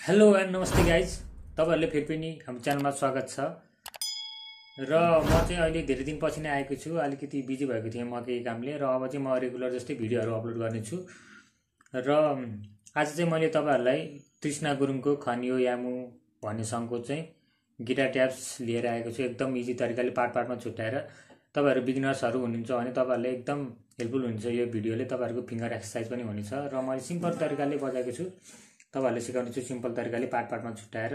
Hello and नमस्ते guys तपाईँहरूले फेरि पनि हाम्रो च्यानलमा स्वागत छ। र म चाहिँ अहिले धेरै दिनपछि नै आएको छु। अलिकति बिजी भएको थिएँ म केही कामले। र अब चाहिँ म रेगुलर जस्तै भिडियोहरू अपलोड गर्नेछु। र आज चाहिँ मैले तपाईँहरूलाई तृष्णा गुरुङको खनियो यामु भन्ने सङ्घको चाहिँ गिटार ट्याप्स लिएर आएको छु। एकदम इजी तरिकाले पार्ट पार्टमा छुट्याएर। तपाईँहरू बिगिनर्सहरू हुनुहुन्छ भने तपाईँहरूले एकदम हेल्पफुल हुन्छ यो भिडियोले। तपाईँहरूको फिङ्गर एक्सर्साइज पनि हुनेछ। र मैले सिम्पल तरिकाले बजाएको छु। तपाईँहरूले सिकाउने छु सिम्पल तरिकाले पार्ट पार्टमा छुट्याएर।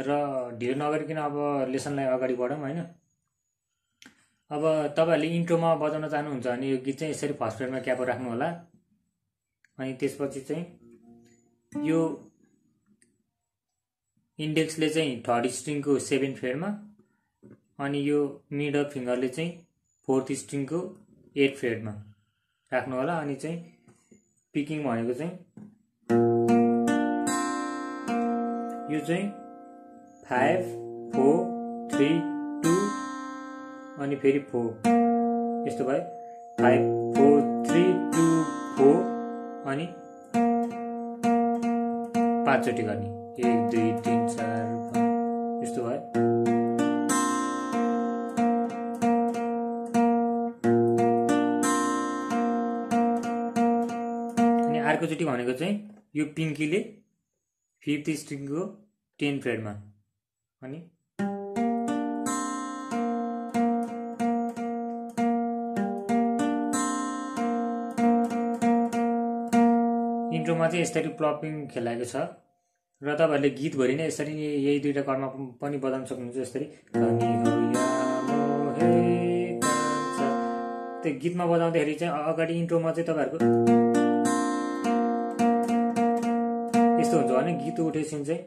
र ढिलो नगरिकन अब लेसनलाई अगाडि बढौँ होइन? अब तपाईँहरूले इन्ट्रोमा बजाउन चाहनुहुन्छ भने यो गीत चाहिँ यसरी फर्स्ट फ्रेडमा क्यापो राख्नु होला। अनि त्यसपछि चाहिँ यो इन्डेक्सले चाहिँ थर्ड स्ट्रिङको सेभेन फ्रेडमा अनि यो मिडल फिङ्गरले चाहिँ फोर्थ स्ट्रिङको एट फ्रेडमा राख्नु होला। अनि चाहिँ पिकिङ भनेको चाहिँ यो चाहिँ फाइभ फोर थ्री टू अनि फेरि फोर यस्तो भयो। Five four three two four अनि पाँचचोटि गर्ने। एक दुई तिन चार यस्तो भयो। अनि अर्कोचोटि भनेको चाहिँ यो पिङ्कीले फिफ्थ स्ट्रिङको टेन फ्रेडमा। अनि? इन्ट्रोमा चाहिँ यसरी प्लपिङ खेलाएको छ। र तपाईँहरूले गीतभरि नै यसरी नै यही दुइटा करमा पनि बजाउन सक्नुहुन्छ यसरी। त्यो गीतमा बजाउँदाखेरि चाहिँ अगाडि इन्ट्रोमा चाहिँ तपाईँहरूको यस्तो हुन्छ भने गीत उठेपछि चाहिँ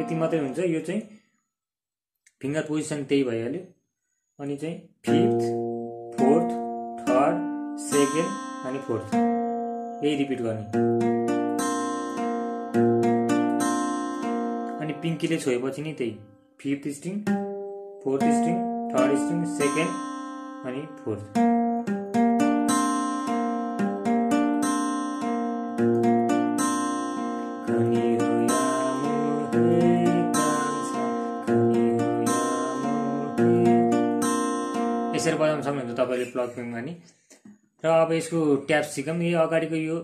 यति मात्रै हुन्छ। यो चाहिँ फिङ्गर पोजिसन त्यही भइहाल्यो। अनि चाहिँ फिफ्थ फोर्थ थर्ड सेकेन्ड अनि फोर्थ। यही रिपिट गर्ने। अनि पिङ्कीले छोएपछि नि त्यही। Fifth string fourth string third string second अनि फोर्थ। तपाईँले प्लकिङमा नि र अब यसको ट्याप सिकौँ यो अगाडिको यो।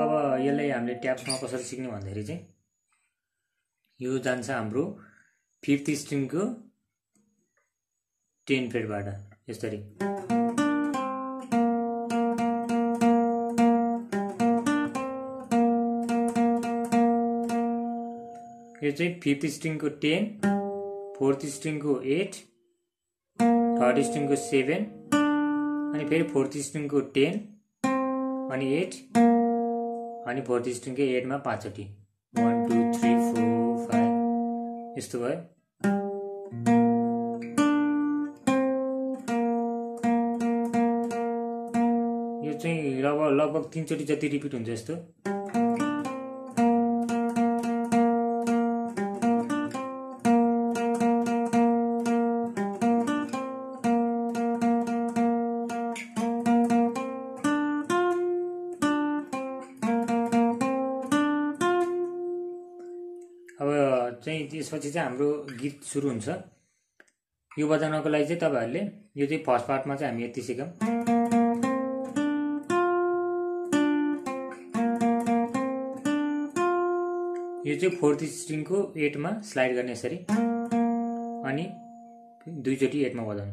अब यसलाई हामीले ट्याप्समा कसरी सिक्ने भन्दाखेरि चाहिँ यो जान्छ हाम्रो फिफ्थ स्ट्रिङको टेन फेडबाट यसरी यो चाहिँ फिफ्थ स्ट्रिङको टेन। फोर्थ स्ट्रिङको एट थर्ड स्ट्रिङको सेभेन अनि फेरि फोर्थ स्ट्रिङको टेन अनि एट अनि फोर्थ स्ट्रिङको एटमा Panchvati. One two three four five यस्तो भयो। यो चाहिँ लगभग लगभग तिनचोटि जति रिपिट हुन्छ यस्तो। चाहिँ त्यसपछि चाहिँ हाम्रो गीत सुरु हुन्छ। यो बजाउनको लागि चाहिँ तपाईँहरूले यो चाहिँ फर्स्ट पार्टमा चाहिँ हामी यति सिकौँ। यो चाहिँ फोर्थ स्ट्रिङको एटमा स्लाइड गर्ने यसरी। अनि दुईचोटि एटमा बजाउनु।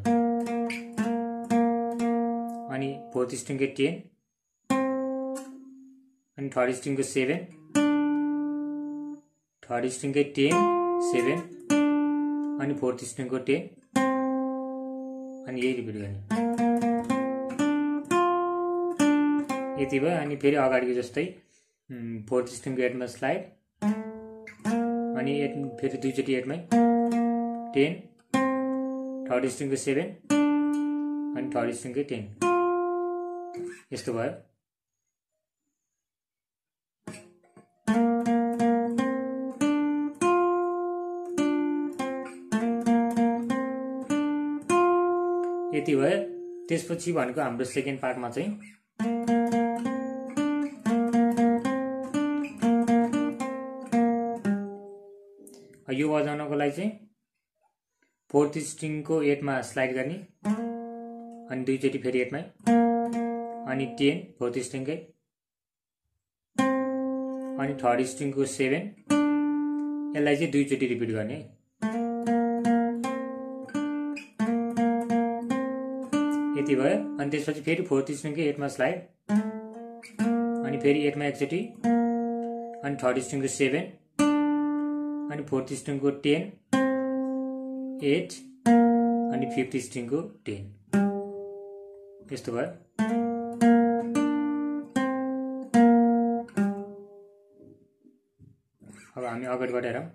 अनि फोर्थ स्ट्रिङको टेन। अनि थर्ड स्ट्रिङको सेभेन। थर्ड स्ट्रिङकै टेन, सेभेन अनि फोर्थ स्ट्रिङको टेन अनि यही रिपिट यति भयो अनि फेरि अगाडिको जस्तै फोर्थ स्ट्रिङको एटमा स्लाइड अनि एट, फेरि दुईचोटि एटमै टेन, थर्ड स्ट्रिङको सेभेन अनि थर्ड स्ट्रिङकै टेन। यस्तो भयो। यति भयो। त्यसपछि भनेको हाम्रो सेकेन्ड पार्टमा चाहिँ। यो बजाउनको लागि चाहिँ फोर्थ स्ट्रिङको एटमा स्लाइड गर्ने। अनि दुईचोटि फेरि एटमै। अनि टेन फोर्थ स्ट्रिङकै। अनि थर्ड स्ट्रिङको सेभेन। यसलाई चाहिँ दुईचोटि रिपिट गर्ने। यति भयो। अनि त्यसपछि फेरि फोर्थ स्ट्रिङकै एटमा स्लाइड अनि फेरि एटमा एकचोटि अनि थर्ड स्ट्रिङको सेभेन। अनि फोर्थ स्ट्रिङको टेन। एट। अनि फिफ्थ स्ट्रिङको टेन। यस्तो भयो। अब हामी अगाडिबाट हेरौँ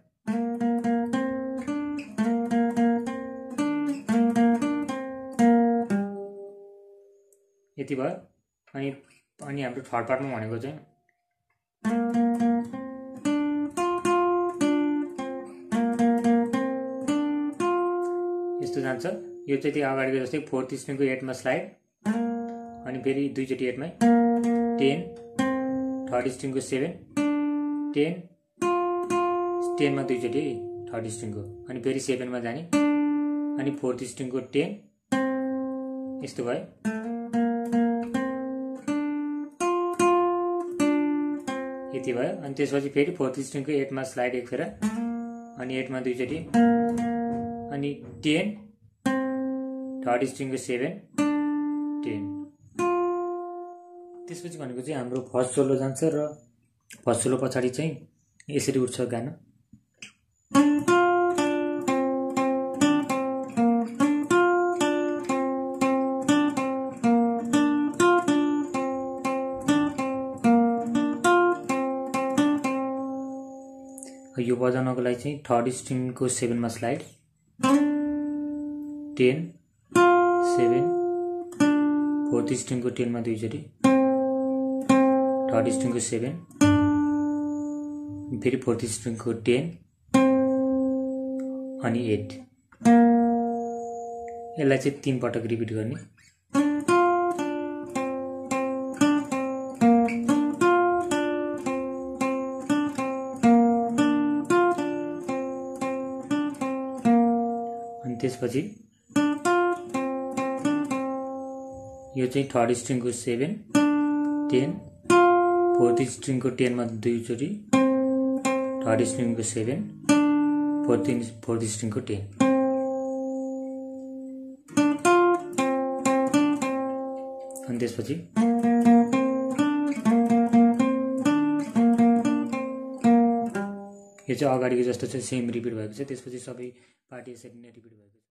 यति भयो। अनि अनि हाम्रो थर्ड पार्टमा भनेको चाहिँ? यस्तो जान्छ। यो चाहिँ त्यो अगाडिको जस्तै फोर्थ स्ट्रिङको एटमा स्लाइड अनि फेरि दुईचोटि एटमै। टेन। थर्ड स्ट्रिङको सेभेन। टेन। टेनमा दुईचोटि थर्ड स्ट्रिङको अनि फेरि सेभेनमा जाने। अनि फोर्थ स्ट्रिङको टेन। यस्तो भयो। यति भयो। अनि त्यसपछि फेरि फोर्थ स्ट्रिङको एटमा स्लाइड एक फेर। अनि एटमा दुईचोटि। अनि टेन। थर्ड स्ट्रिङको सेभेन। टेन। त्यसपछि भनेको चाहिँ हाम्रो फर्स्ट सोलो जान्छ र फर्स्ट सोलो पछाडि चाहिँ यसरी उठ्छ गाना। यो बजाउनको लागि चाहिँ थर्ड स्ट्रिङको सेभेनमा स्लाइड। टेन सेभेन फोर्थ स्ट्रिङको टेनमा दुईचोटि। थर्ड स्ट्रिङको सेभेन फेरि फोर्थ स्ट्रिङको टेन अनि एट। यसलाई चाहिँ तिन पटक रिपिट गर्ने। त्यसपछि यो चाहिँ थर्ड स्ट्रिङको सेभेन टेन फोर्थ स्ट्रिङको टेनमा दुईचोटि थर्ड स्ट्रिङको सेभेन फोर्थ फोर्थ स्ट्रिङको टेन। अनि त्यसपछि यो चाहिँ अगाडिको जस्तो चाहिँ सेम रिपिट भएको छ त्यसपछि सबै पार्टी यसरी नै रिपिट भएको छ